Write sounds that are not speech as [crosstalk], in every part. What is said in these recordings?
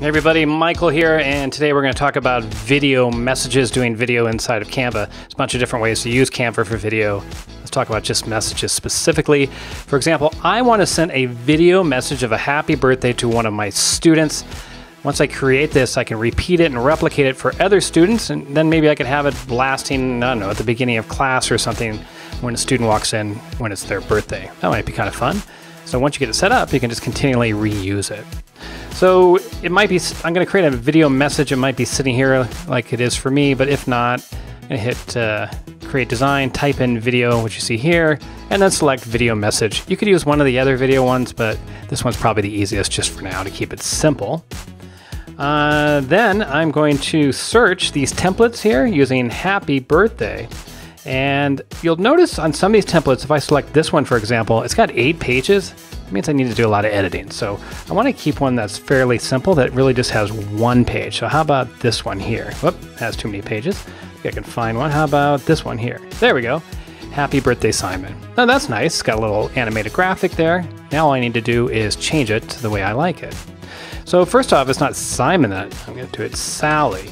Hey everybody, Michael here, and today we're going to talk about video messages, doing video inside of Canva. There's a bunch of different ways to use Canva for video. Let's talk about just messages specifically. For example, I want to send a video message of a happy birthday to one of my students. Once I create this, I can repeat it and replicate it for other students, and then maybe I could have it blasting, I don't know, at the beginning of class or something when a student walks in when it's their birthday. That might be kind of fun. So once you get it set up, you can just continually reuse it. So it might be, I'm going to create a video message. It might be sitting here like it is for me, but if not, I'm going to hit uh, create design, type in video, which you see here, and then select video message. You could use one of the other video ones, but this one's probably the easiest just for now to keep it simple. Uh, then I'm going to search these templates here using happy birthday. And you'll notice on some of these templates, if I select this one, for example, it's got eight pages. It means I need to do a lot of editing. So I want to keep one that's fairly simple that really just has one page. So how about this one here? Whoop, has too many pages. I, I can find one. How about this one here? There we go. Happy birthday, Simon. Now that's nice. It's got a little animated graphic there. Now all I need to do is change it to the way I like it. So first off, it's not Simon that I'm going to do it, Sally.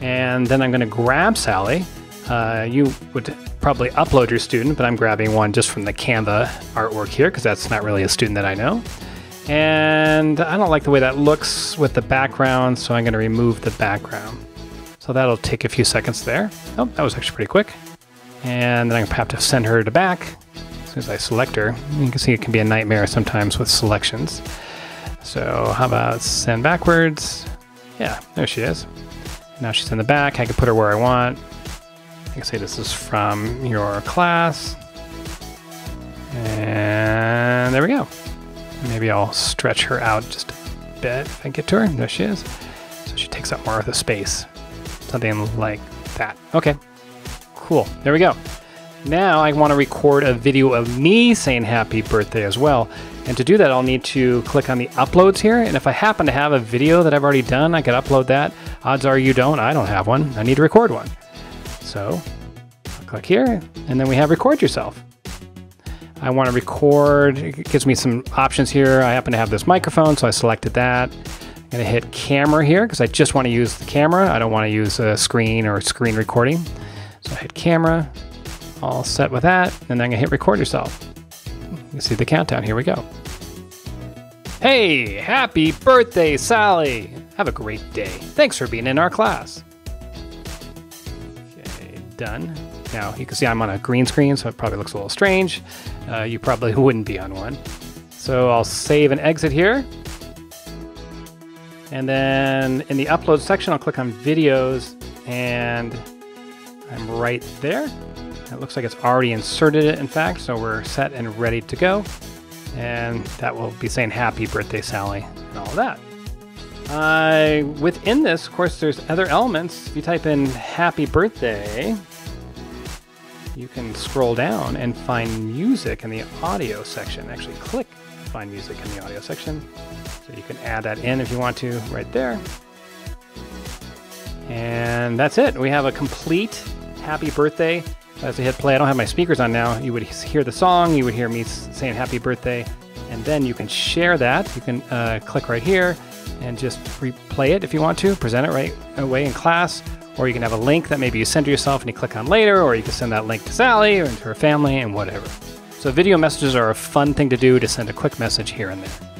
And then I'm going to grab Sally uh, you would probably upload your student, but I'm grabbing one just from the Canva artwork here because that's not really a student that I know. And I don't like the way that looks with the background, so I'm going to remove the background. So that'll take a few seconds there. Oh, that was actually pretty quick. And then to have to send her to back as soon as I select her. You can see it can be a nightmare sometimes with selections. So how about send backwards? Yeah, there she is. Now she's in the back. I can put her where I want. I can say this is from your class. And there we go. Maybe I'll stretch her out just a bit if I get to her. There she is. So she takes up more of the space. Something like that. Okay, cool. There we go. Now I want to record a video of me saying happy birthday as well. And to do that, I'll need to click on the uploads here. And if I happen to have a video that I've already done, I could upload that. Odds are you don't. I don't have one. I need to record one. So I'll click here, and then we have record yourself. I want to record, it gives me some options here. I happen to have this microphone, so I selected that. I'm to hit camera here because I just want to use the camera. I don't want to use a screen or screen recording. So I hit camera, all set with that, and then I'm to hit record yourself. You see the countdown. Here we go. Hey, happy birthday, Sally! Have a great day. Thanks for being in our class done. Now you can see I'm on a green screen, so it probably looks a little strange. Uh, you probably [laughs] wouldn't be on one. So I'll save and exit here. And then in the upload section, I'll click on videos and I'm right there. It looks like it's already inserted it, in fact, so we're set and ready to go. And that will be saying happy birthday, Sally, and all of that. Uh, within this, of course, there's other elements. If you type in happy birthday, you can scroll down and find music in the audio section. Actually, click find music in the audio section. So you can add that in if you want to right there. And that's it. We have a complete happy birthday. As I hit play, I don't have my speakers on now. You would hear the song, you would hear me saying happy birthday, and then you can share that. You can uh, click right here and just replay it if you want to, present it right away in class, or you can have a link that maybe you send to yourself and you click on later, or you can send that link to Sally or to her family and whatever. So video messages are a fun thing to do to send a quick message here and there.